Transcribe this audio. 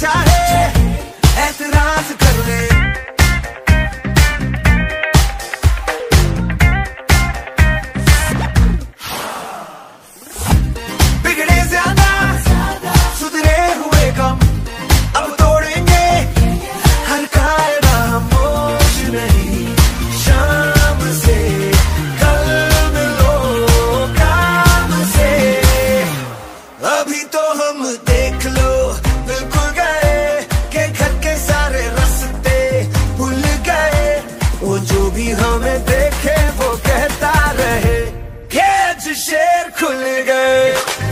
चाहे ऐतराज कर ले। शेर खुल गए।